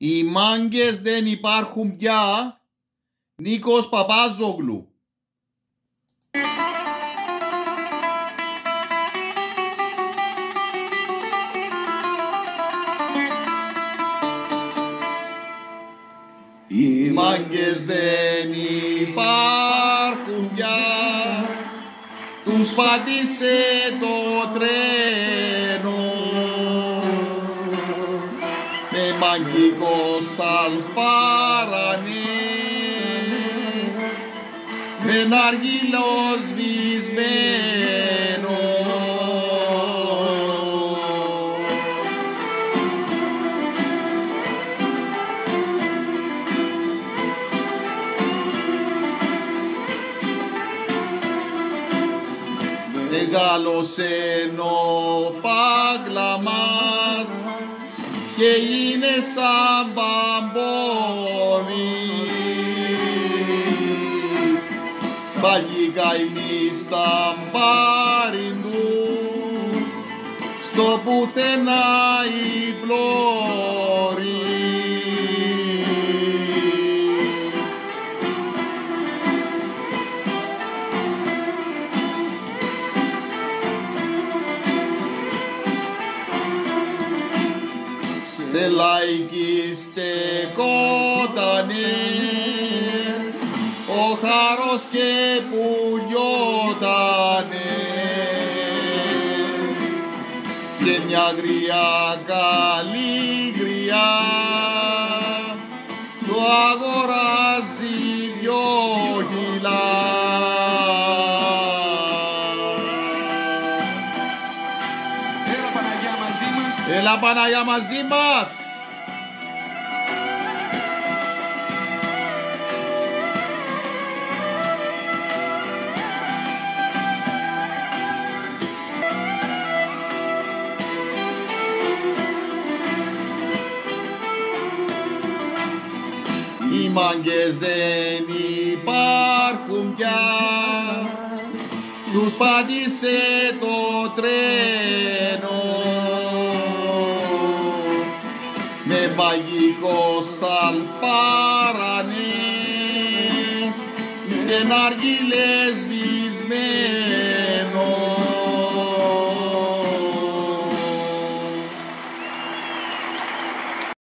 Οι μάγκες δεν υπάρχουν πια. Νίκος Παπάζογλου. Οι μάγκες δεν υπάρχουν πια τους πάτησε το τρένο mágicos al para mí, de narguilos vismenos. De galos en opaglamar, και είναι σαν μπαμπόνι. Παγικά εμείς τα μπάριν του στο πουθενά η πλώρη. Σε λαϊκή στεκότανε ο χάρος και πουλιότανε και μια γριά καλή γριά El más Dimas. İman gezeni parcum ya, luz padice tres. μαγικό σαν παρανή και να αργυλές βυσμένος